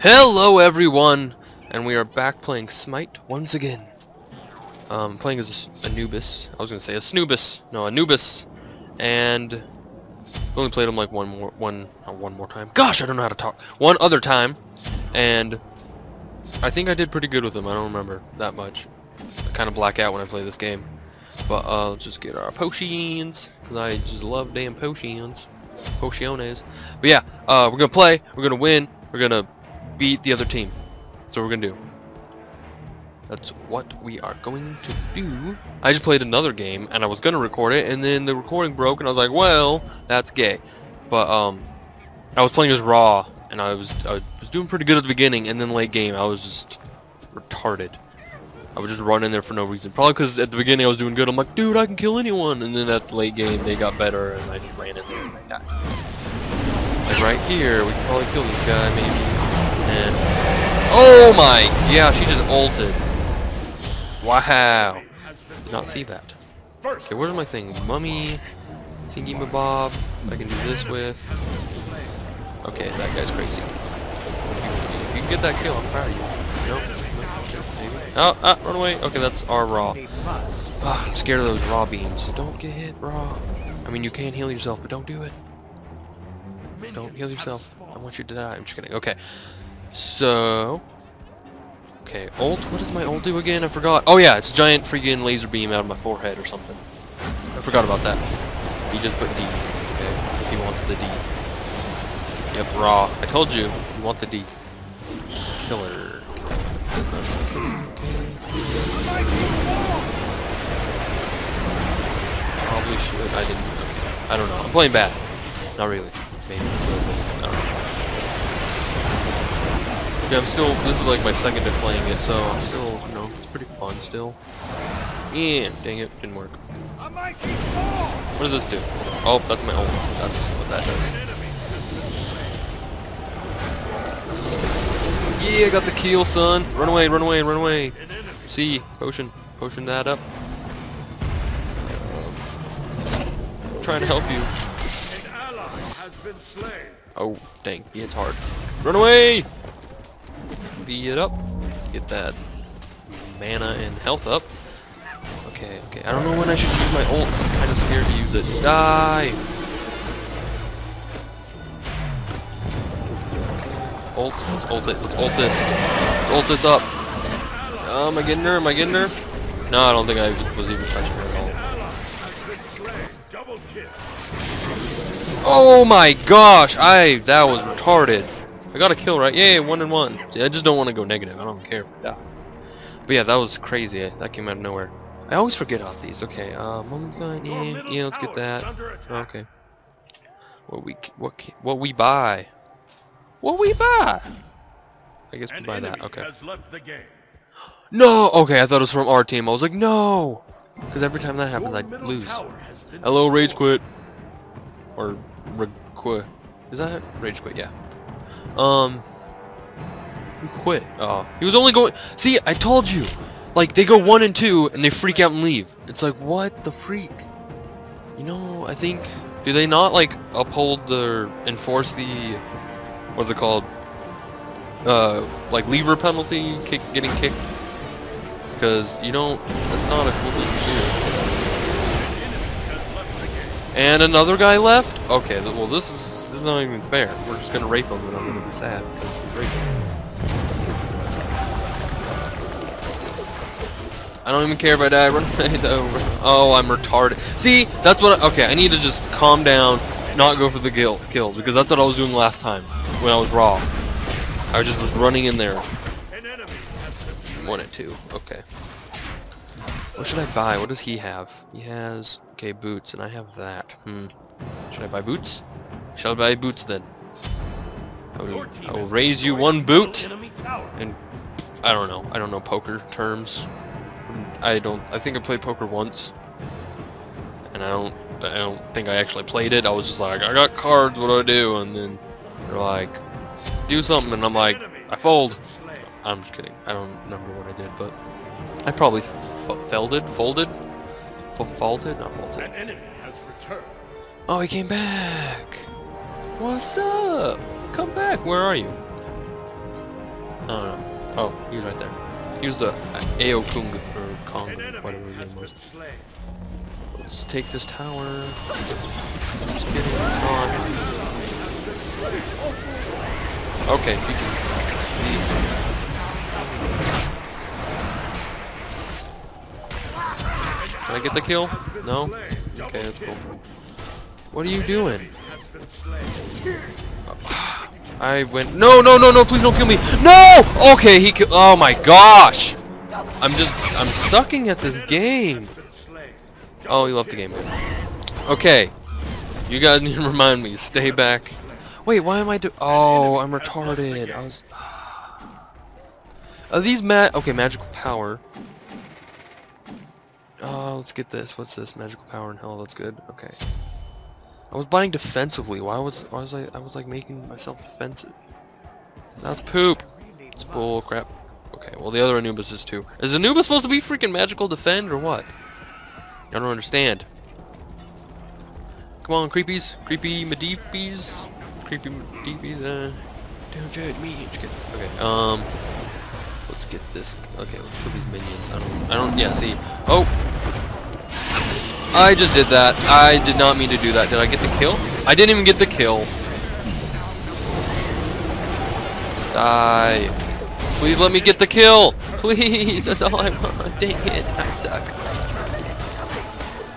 Hello everyone, and we are back playing Smite once again. Um, playing as Anubis. I was gonna say a Snoobus. No, Anubis. And we only played him like one more, one, uh, one more time. Gosh, I don't know how to talk. One other time, and I think I did pretty good with him. I don't remember that much. I kind of black out when I play this game. But uh, let's just get our potions, because I just love damn potions. Potiones. But yeah, uh, we're gonna play. We're gonna win. We're gonna beat the other team. That's what we're gonna do. That's what we are going to do. I just played another game and I was gonna record it and then the recording broke and I was like, well, that's gay. But um, I was playing as Ra and I was I was doing pretty good at the beginning and then late game I was just retarded. I would just run in there for no reason. Probably because at the beginning I was doing good. I'm like, dude, I can kill anyone. And then at the late game they got better and I just ran in there and I died. Like right here, we can probably kill this guy maybe. And oh my yeah, she just ulted. Wow. Did not see that. Okay, where's my thing? Mummy, Thingy Mabob. I can do this with. Okay, that guy's crazy. If you can get that kill, I'm proud of you. Nope. Oh, ah, run away. Okay, that's our Ra. Oh, I'm scared of those Ra beams. Don't get hit, Ra. I mean, you can heal yourself, but don't do it. Don't heal yourself. I want you to die. I'm just kidding. Okay. So... Okay, ult? What does my ult do again? I forgot. Oh yeah, it's a giant freaking laser beam out of my forehead or something. I forgot about that. He just put D. Okay, he wants the D. Yep, Ra. I told you, you want the D. Killer. Probably should. I didn't. Okay. I don't know. I'm playing bad. Not really. Maybe. a little bit. No. Yeah, I'm still, this is like my second to playing it, so I'm still, you know, it's pretty fun still. Yeah, dang it, didn't work. What does this do? Oh, that's my ult. That's what that does. Yeah, I got the keel, son. Run away, run away, run away. See, potion, potion that up. Um, trying to help you. Oh, dang, he hits hard. Run away! Be it up. Get that mana and health up. Okay, okay. I don't know when I should use my ult. I'm kind of scared to use it. Die! Ult. Let's ult it. Let's ult this. Let's ult this up. Oh, am I getting her? Am I getting her? No, I don't think I was even touching her at all. Oh my gosh! I that was retarded. I got a kill, right? Yeah, one and one. See, I just don't want to go negative. I don't care die. But yeah, that was crazy. That came out of nowhere. I always forget about these. Okay, uh, yeah, yeah, let's get that. Okay. What we, what, what we buy? What we buy? I guess we buy that. Okay. No. Okay, I thought it was from our team. I was like, no, because every time that happens, I lose. Hello, rage quit. Or, quit. Is that it? Rage quit? Yeah. Um, who quit? Oh, he was only going. See, I told you. Like they go one and two, and they freak out and leave. It's like what the freak? You know, I think do they not like uphold the enforce the what's it called? Uh, like lever penalty, kick, getting kicked. Because you don't. That's not a cool thing to do. And another guy left. Okay, well this is this is not even fair. We're just gonna rape him and I'm gonna be sad I don't even care if I die. Run. Oh, I'm retarded. See, that's what. I, okay, I need to just calm down, not go for the kill, kills because that's what I was doing last time when I was Ra. I just was running in there. One and two. Okay. What should I buy? What does he have? He has okay boots, and I have that. Hmm. Should I buy boots? Shall I buy boots then. I will, I will raise you one boot, and I don't know. I don't know poker terms. I don't. I think I played poker once, and I don't. I don't think I actually played it. I was just like, I got cards. What do I do? And then they're like, do something, and I'm like, I fold. I'm just kidding. I don't remember what I did, but I probably folded, folded, faulted? Not An faulted. enemy has returned. Oh, he came back! What's up? Come back, where are you? Oh, no. Oh, he was right there. He was the uh, Ao Kung, or Kong, An whatever his name was. Let's take this tower. Just kidding, it's on. Okay. Can I get the kill? No? Okay, that's cool. What are you doing? I went. No, no, no, no! Please don't kill me! No! Okay, he. Oh my gosh! I'm just. I'm sucking at this game. Oh, he left the game. Okay. You guys need to remind me. Stay back. Wait, why am I do? Oh, I'm retarded. I was. Are these ma? Okay, magical power. Oh, let's get this. What's this? Magical power in hell. That's good. Okay. I was buying defensively. Why was why was I I was like making myself defensive? That's poop. It's bull crap. Okay, well the other Anubis is too. Is Anubis supposed to be freaking magical defend or what? I don't understand. Come on, creepies, creepy Medeepies, creepy Medeepies. Uh, don't judge me. Okay. Um, let's get this. Okay, let's kill these minions. I don't. I don't. Yeah. See. Oh. I just did that. I did not mean to do that. Did I get the kill? I didn't even get the kill. Die. Please let me get the kill. Please. That's all I want. Dang it. I suck.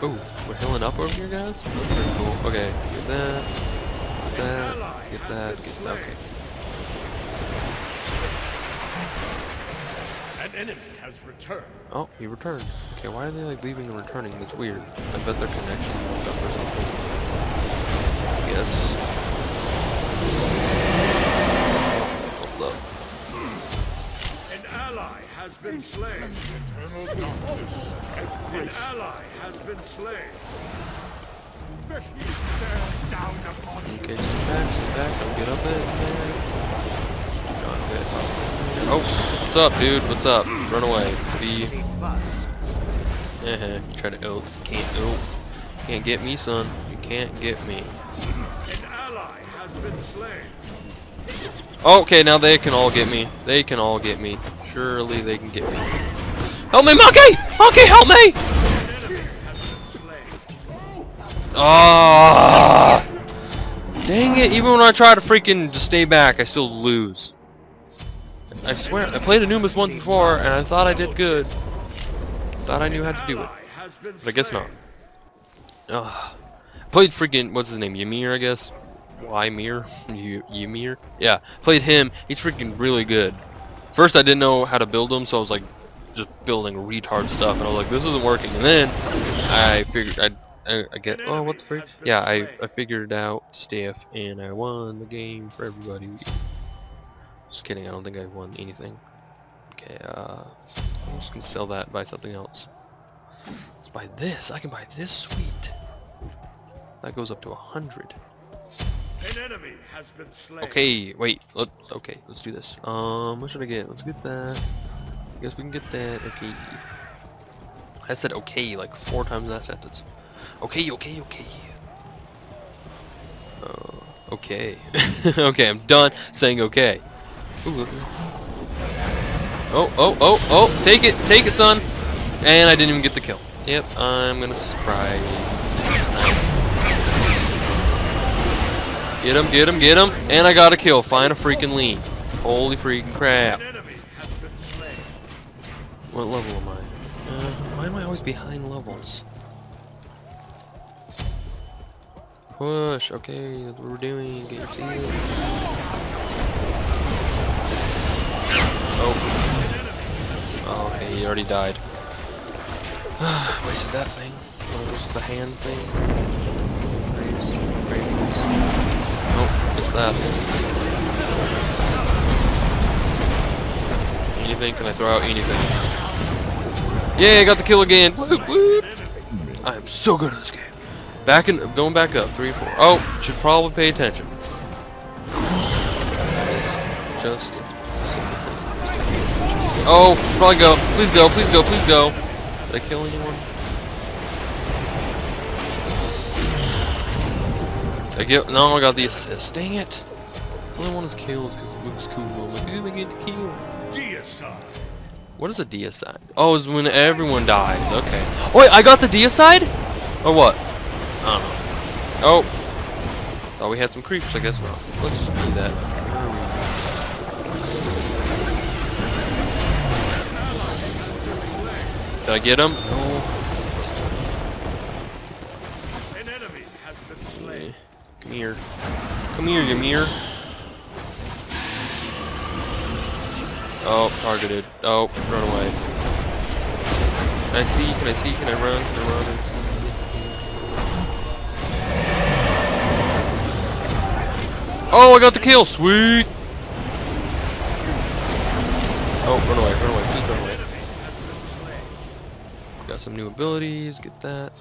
Oh, we're healing up over here, guys? That's pretty cool. Okay, get that. Get that. Get that. Get that. Okay. An enemy has returned. Oh, he returned. Okay, why are they like leaving and returning? That's weird. I bet their connection is up or something. I guess. Hold up. An ally has been slain. An ally has been slain. Okay, sit back, sit back, don't get up there. Oh, what's up, dude? What's up? Run away. Be. Uh-huh. Try to ult. Can't ult. Can't get me, son. You can't get me. Okay, now they can all get me. They can all get me. Surely they can get me. Help me, Monkey! Monkey, help me! Ah! Dang it, even when I try to freaking stay back, I still lose. I swear, I played Anubis once before, and I thought I did good. Thought I knew how to do it. But I guess not. Ugh. Played freaking, what's his name, Ymir, I guess? Ymir? Ymir? Yeah, played him. He's freaking really good. First I didn't know how to build him, so I was like, just building retard stuff, and I was like, this isn't working. And then, I figured, I, I, I get, oh, what the freak? Yeah, I, I figured out stuff, and I won the game for everybody. Just kidding, I don't think I won anything. Okay, uh, I'm just gonna sell that, buy something else. Let's buy this. I can buy this. Sweet. That goes up to a hundred. An enemy has been slain. Okay, wait. Let, okay, let's do this. Um, what should I get? Let's get that. I guess we can get that. Okay. I said okay like four times that sentence. Okay, okay, okay. Uh, okay. okay, I'm done saying okay. Ooh, that. Oh, oh, oh, oh, take it, take it, son. And I didn't even get the kill. Yep, I'm gonna try. Get him, get him, get him. And I got a kill. Find a freaking lean. Holy freaking crap. What level am I? Uh, why am I always behind levels? Push. Okay, that's what we're doing. Get your shield. Oh. Oh, okay, he already died. Wasted that thing. Oh, this is the hand thing. Graves. Graves. Oh, it's that. Anything? Can I throw out anything? Yeah, I got the kill again. Whoop, whoop. I am so good at this game. Back in, going back up, three, four. Oh, should probably pay attention. Just. Oh, probably go. Please go, please go, please go. Did I kill anyone? I get no, I got the assist. Dang it! Only one is killed because it looks cool. I'm like, ooh, I get the kill. Deicide. What is a deicide? Oh, it's when everyone dies. Okay. Oh, wait, I got the deicide? Or what? I don't know. Oh. Thought we had some creeps. I guess not. Let's just do that. Did I get him? No. An enemy has been slain. Come here. Come here, Ymir. Oh, targeted. Oh, run away. Can I see? Can I see? Can I run? Can I run and see? Oh, I got the kill! Sweet! Oh, run away, run away, please run away. Got some new abilities, get that.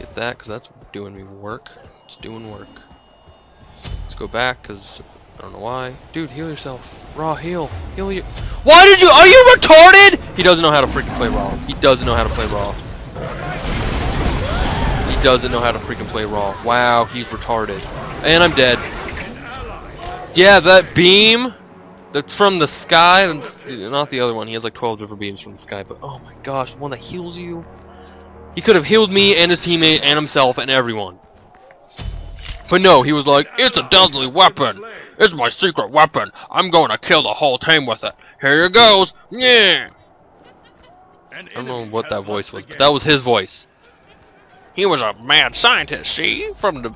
Get that, because that's doing me work. It's doing work. Let's go back, because I don't know why. Dude, heal yourself. Ra, heal. Heal you. Why did you- Are you retarded?! He doesn't know how to freaking play Ra. He doesn't know how to play Ra. He doesn't know how to freaking play Ra. Wow, he's retarded. And I'm dead. An ally has Yeah, that beam that's from the sky, and not the other one. He has like 12 different beams from the sky, but oh my gosh, one that heals you. He could have healed me and his teammate and himself and everyone. But no, he was like, it's a deadly weapon. It's my secret weapon. I'm going to kill the whole team with it. Here it goes. Yeah. I don't know what that voice was, but that was his voice. He was a mad scientist, see? From the...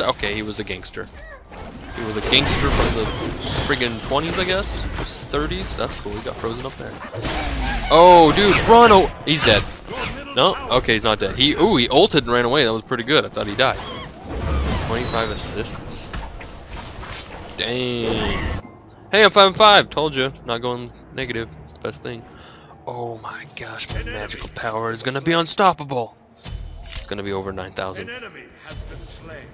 Okay, he was a gangster. He was a gangster from the friggin' 20s, I guess? 30s? That's cool, he got frozen up there. Oh, dude, run! Oh, he's dead. No? Okay, he's not dead. He, ooh, he ulted and ran away. That was pretty good. I thought he died. 25 assists. Dang. Hey, I'm 5 and 5. Told you. Not going negative. It's the best thing. Oh my gosh, my magical power is gonna be unstoppable. It's gonna be over An 9,000. enemy has been slain.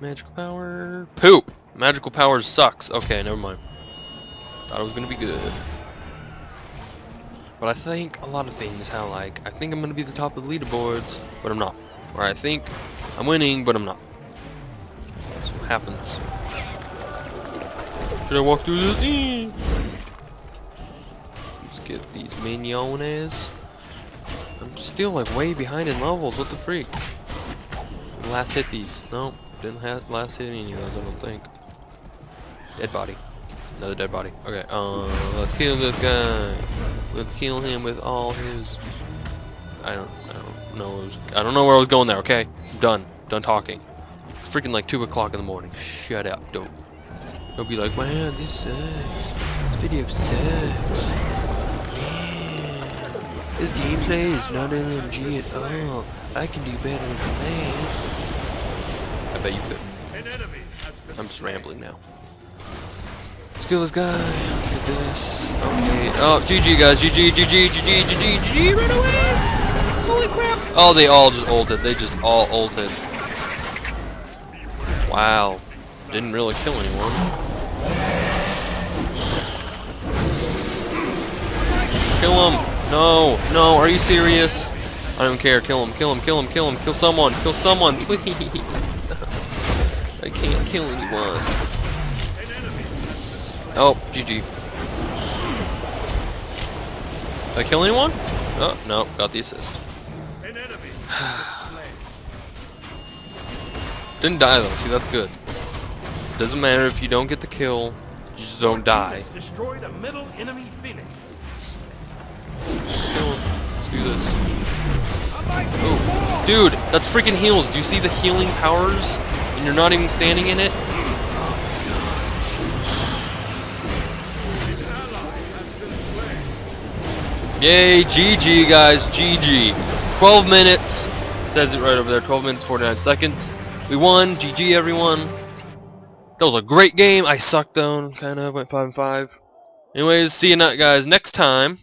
Magical power. Poop! Magical powers sucks. Okay, never mind. Thought it was gonna be good. But I think a lot of things how like, I think I'm gonna be the top of the leaderboards, but I'm not. Or I think I'm winning, but I'm not. That's what happens. Should I walk through this? Let's get these mignones. I'm still like way behind in levels, what the freak? Last hit these. Nope, didn't have last hit any of those, I don't think. Dead body. Another dead body. Okay, uh, let's kill this guy. Let's kill him with all his... I don't, I don't know, was- I don't know where I was going there, okay? Done. Done talking. It's freaking like 2 o'clock in the morning. Shut up, don't. Don't be like, man, this sucks. This video sucks. Man, this gameplay is not LMG at all. I can do better than that. I bet you could. An enemy has been I'm just rambling now. Kill this guy. Let's get this. Okay. Oh, GG guys. GG, GG, GG, GG, GG. Run away. Holy crap. Oh, they all just ulted. They just all ulted. Wow. Didn't really kill anyone. Kill him. No. No. Are you serious? I don't care. Kill him. Kill him. Kill him. Kill him. Kill someone. Kill someone. Please. I can't kill anyone. Oh, GG. Did I kill anyone? Oh, no, got the assist. An enemy has been slain. Didn't die though, see that's good. Doesn't matter if you don't get the kill, you just don't die. Destroyed a middle enemy phoenix. Let's kill him. Let's do this. Oh, dude, that's freaking heals. Do you see the healing powers? And you're not even standing in it? Yay, GG guys, GG. 12 minutes, says it right over there, 12 minutes, 49 seconds. We won, GG everyone. That was a great game. I sucked though, kind of, went 5 and 5. Anyways, see you guys next time.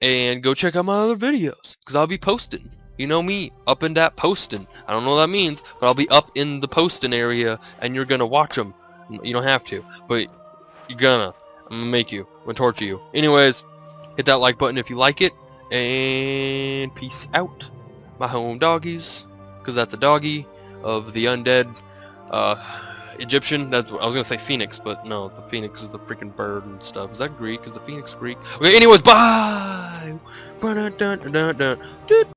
And go check out my other videos, because I'll be posting. You know me, up in that posting. I don't know what that means, but I'll be up in the posting area, and you're gonna watch them. You don't have to, but you're gonna. I'm gonna make you. I'm gonna torture you. Anyways, hit that like button if you like it, and peace out, my home doggies, because that's a doggy of the undead Uh, Egyptian. That's I was gonna say phoenix, but no, the phoenix is the freaking bird and stuff. Is that Greek? Is the phoenix Greek? Okay. Anyways, bye.